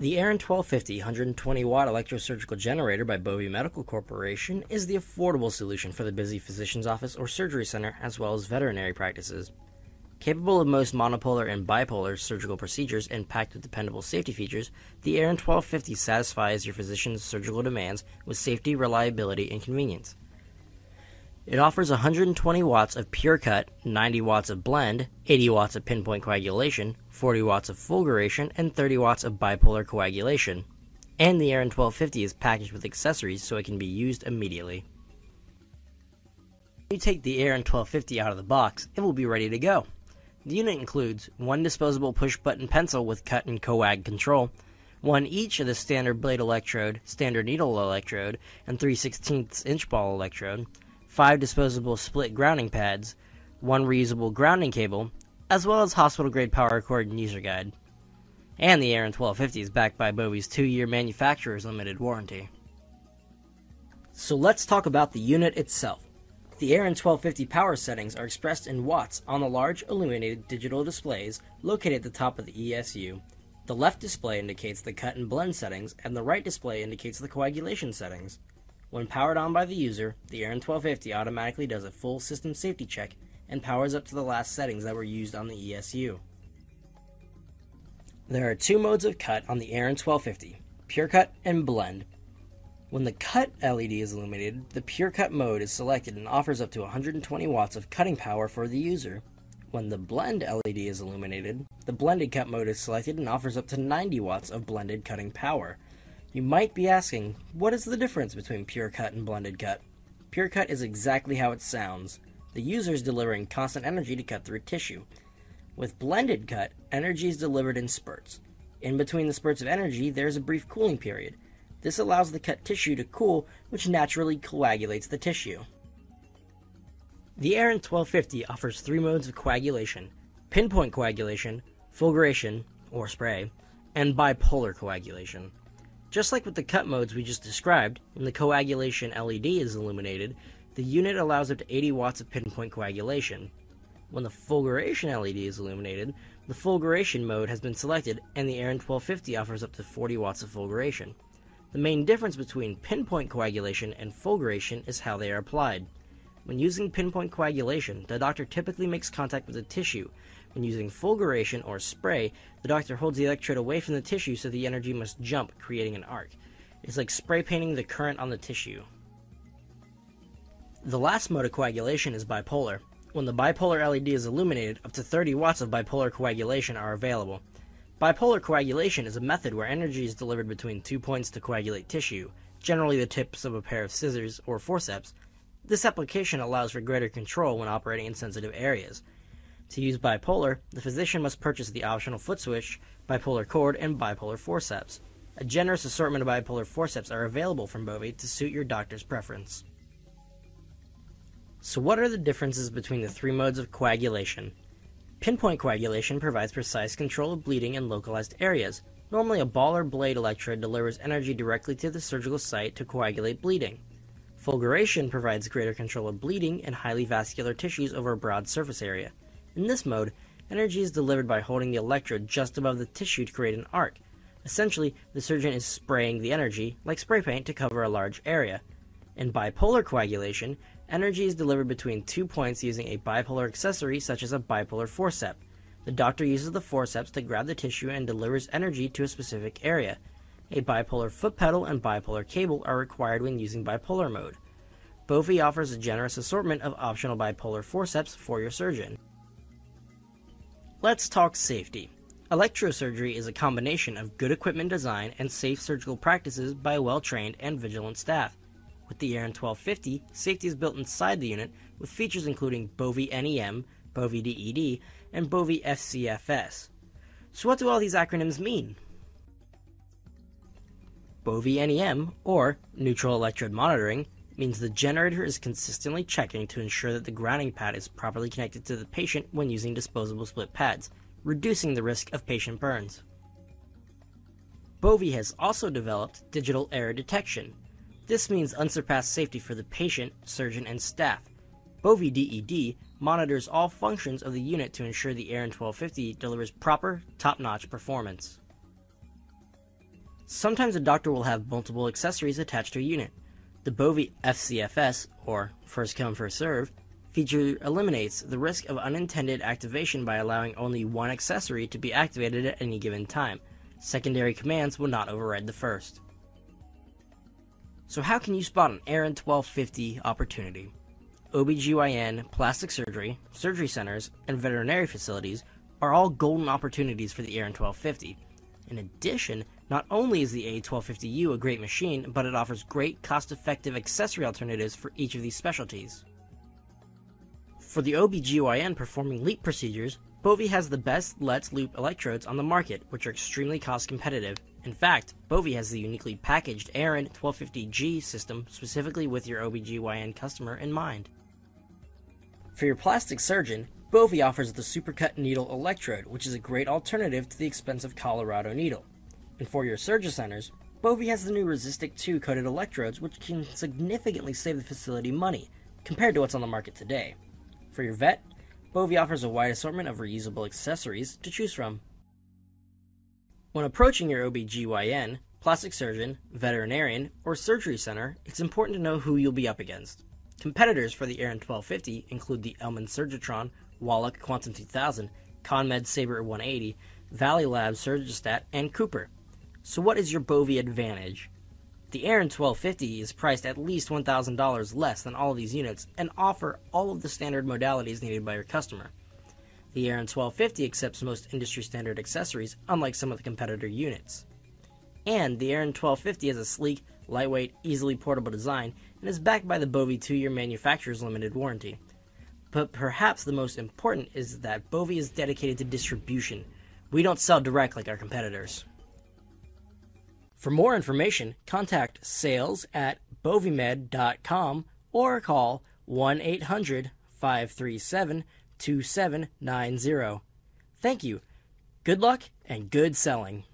The A1250 120 watt electrosurgical generator by Bovie Medical Corporation is the affordable solution for the busy physician's office or surgery center, as well as veterinary practices. Capable of most monopolar and bipolar surgical procedures and packed with dependable safety features, the A1250 satisfies your physician's surgical demands with safety, reliability, and convenience. It offers 120 watts of pure cut, 90 watts of blend, 80 watts of pinpoint coagulation, 40 watts of fulguration, and 30 watts of bipolar coagulation. And the A1250 is packaged with accessories so it can be used immediately. When you take the A1250 out of the box, it will be ready to go. The unit includes one disposable push button pencil with cut and coag control, one each of the standard blade electrode, standard needle electrode, and 3 16 inch ball electrode, five disposable split grounding pads, one reusable grounding cable, as well as hospital grade power cord and user guide. And the A1250 is backed by Bovie's two year manufacturer's limited warranty. So let's talk about the unit itself. The A1250 power settings are expressed in watts on the large illuminated digital displays located at the top of the ESU. The left display indicates the cut and blend settings, and the right display indicates the coagulation settings. When powered on by the user, the A1250 automatically does a full system safety check and powers up to the last settings that were used on the ESU. There are two modes of cut on the A1250 Pure Cut and Blend. When the Cut LED is illuminated, the Pure Cut mode is selected and offers up to 120 watts of cutting power for the user. When the Blend LED is illuminated, the Blended Cut mode is selected and offers up to 90 watts of blended cutting power. You might be asking, what is the difference between pure cut and blended cut? Pure cut is exactly how it sounds. The user is delivering constant energy to cut through tissue. With blended cut, energy is delivered in spurts. In between the spurts of energy, there is a brief cooling period. This allows the cut tissue to cool, which naturally coagulates the tissue. The A1250 offers three modes of coagulation pinpoint coagulation, fulguration, or spray, and bipolar coagulation. Just like with the cut modes we just described, when the coagulation LED is illuminated, the unit allows up to 80 watts of pinpoint coagulation. When the fulguration LED is illuminated, the fulguration mode has been selected and the A1250 offers up to 40 watts of fulguration. The main difference between pinpoint coagulation and fulguration is how they are applied. When using pinpoint coagulation, the doctor typically makes contact with the tissue when using fulguration or spray, the doctor holds the electrode away from the tissue so the energy must jump, creating an arc. It's like spray painting the current on the tissue. The last mode of coagulation is bipolar. When the bipolar LED is illuminated, up to 30 watts of bipolar coagulation are available. Bipolar coagulation is a method where energy is delivered between two points to coagulate tissue, generally the tips of a pair of scissors or forceps. This application allows for greater control when operating in sensitive areas. To use bipolar, the physician must purchase the optional foot switch, bipolar cord, and bipolar forceps. A generous assortment of bipolar forceps are available from Bovie to suit your doctor's preference. So, what are the differences between the three modes of coagulation? Pinpoint coagulation provides precise control of bleeding in localized areas. Normally, a ball or blade electrode delivers energy directly to the surgical site to coagulate bleeding. Fulguration provides greater control of bleeding in highly vascular tissues over a broad surface area. In this mode, energy is delivered by holding the electrode just above the tissue to create an arc. Essentially, the surgeon is spraying the energy, like spray paint, to cover a large area. In bipolar coagulation, energy is delivered between two points using a bipolar accessory such as a bipolar forceps. The doctor uses the forceps to grab the tissue and delivers energy to a specific area. A bipolar foot pedal and bipolar cable are required when using bipolar mode. Bovie offers a generous assortment of optional bipolar forceps for your surgeon. Let's talk safety. Electrosurgery is a combination of good equipment design and safe surgical practices by well trained and vigilant staff. With the A1250, safety is built inside the unit with features including Bovie NEM, Bovie DED, and Bovie FCFS. So, what do all these acronyms mean? Bovie NEM, or Neutral Electrode Monitoring, means the generator is consistently checking to ensure that the grounding pad is properly connected to the patient when using disposable split pads, reducing the risk of patient burns. Bovie has also developed digital error detection. This means unsurpassed safety for the patient, surgeon, and staff. Bovie DED monitors all functions of the unit to ensure the A1250 delivers proper, top notch performance. Sometimes a doctor will have multiple accessories attached to a unit. The Bovie FCFS, or First Come First Serve, feature eliminates the risk of unintended activation by allowing only one accessory to be activated at any given time. Secondary commands will not override the first. So how can you spot an A1250 opportunity? OBGYN, plastic surgery, surgery centers, and veterinary facilities are all golden opportunities for the A1250. In addition, not only is the A1250U a great machine, but it offers great cost-effective accessory alternatives for each of these specialties. For the OBGYN performing LEEP procedures, Bovie has the best LLETZ Loop electrodes on the market, which are extremely cost competitive. In fact, Bovie has the uniquely packaged A1250G system specifically with your OBGYN customer in mind. For your plastic surgeon, Bovie offers the Supercut Needle Electrode, which is a great alternative to the expensive Colorado needle. And for your surgery centers, Bovie has the new Resistick 2 coated electrodes, which can significantly save the facility money compared to what's on the market today. For your vet, Bovie offers a wide assortment of reusable accessories to choose from. When approaching your OBGYN, plastic surgeon, veterinarian, or surgery center, it's important to know who you'll be up against. Competitors for the A1250 include the Ellman Surgitron, Wallach Quantum 2000, ConMed Sabre 180, Valley Labs Surgistat, and Cooper. So what is your Bovie advantage? The A1250 is priced at least $1,000 less than all of these units and offer all of the standard modalities needed by your customer. The A1250 accepts most industry standard accessories, unlike some of the competitor units. And the A1250 has a sleek, lightweight, easily portable design and is backed by the Bovie 2-year manufacturer's limited warranty. But perhaps the most important is that Bovie is dedicated to distribution. We don't sell direct like our competitors. For more information, contact sales at boviemed.com or call 1 800 537 2790. Thank you. Good luck and good selling.